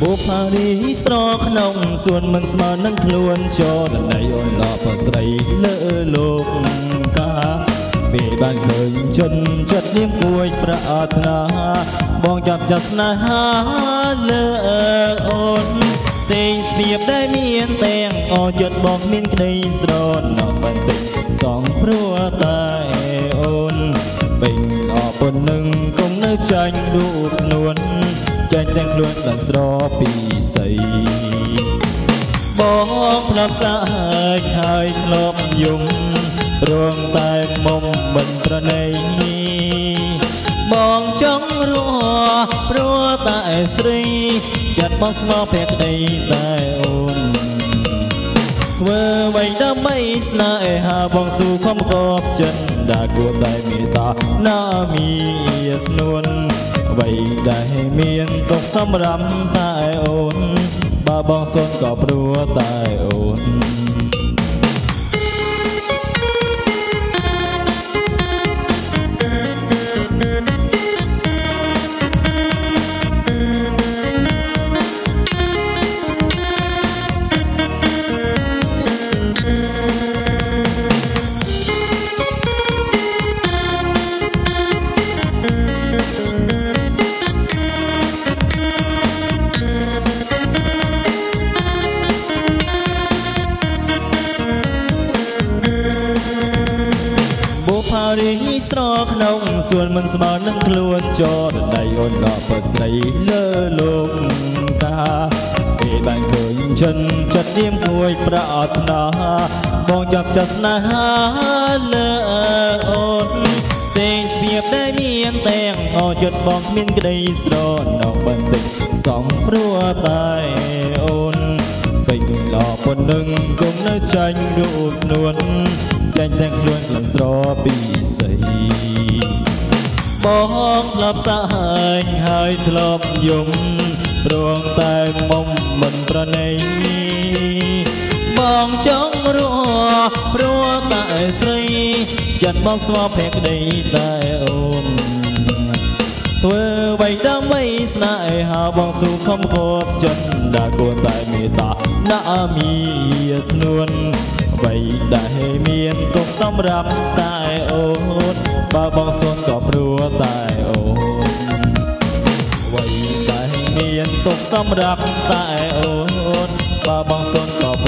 ផារីស្រក្នុងសួនមិនស្មើនឹងខ្លួនចូលនៃអូនឡោប្រស្រីលើលោកកាពេលបានឃើញជន់ចិត្តនាងគួយប្រាថ្នាបងចាប់ចិត្តស្នេហាលើអូនទេងស្បៀបដែលមានទាំងអយុទ្ធបងមានក្តីស្រណោបន្តិចសងព្រោះតែអូនបេញអរពុននឹងគង់នៅចាញ់រូបស្នួន ចាញ់ទាំងខ្លួនបានស្រពីស័យបងផ្លាប់សាយហើយធ្លាប់យំរងតែមុំមិនប្រណីបងចង់រស់ព្រោះតែស្រីចិត្តបងស្មោភក្តីតែអូនធ្វើអ្វីដើម្បីស្នេហាបងស៊ូខំកប់ចិត្ត ដែលគួរតែមេត្តាណាមីស្នួនអ្វីដែលមានទុកសម្រាប់តែអូនបើបងសុនក៏ព្រោះតែអូន ក្នុងសួនមិនស្មើនឹងខ្លួនចរដៃអូនដល់ប្រស្រីលើលោកតាពេលបានឃើញចិនចិត្តទៀមគួយប្រាថ្នាបងចាប់ចិត្តស្នេហាលើអូនទេងស្បៀបដែលមានទាំងអចិត្តបងមានក្តីស្រណោបន្តិចសំព្រោះតែអូន ពេញឡោប៉ុណ្ណឹងគង់នៅចាញ់រូបស្នួនចាញ់ទាំងខ្លួនខ្លួនស្រពីស័យបងធ្លាប់សាហាញហើយធ្លាប់យំរងតែមុំមិនប្រណីបងចង់រស់ព្រោះតែស្រីចិត្តបងស្វភក្តីតែអូន ធ្វើអ្វីដើម្បីស្នេហាបងស៊ូខំគប់ចិត្តដែលគួរតែមេត្តាណាមីស្នួនអ្វីដែលមានទុកសម្រាប់តែអូនបើបងសុនក៏ព្រោះតែអូនអ្វីដែលមានទុកសម្រាប់តែអូនបើបងសុនក៏ព្រោះតែអូ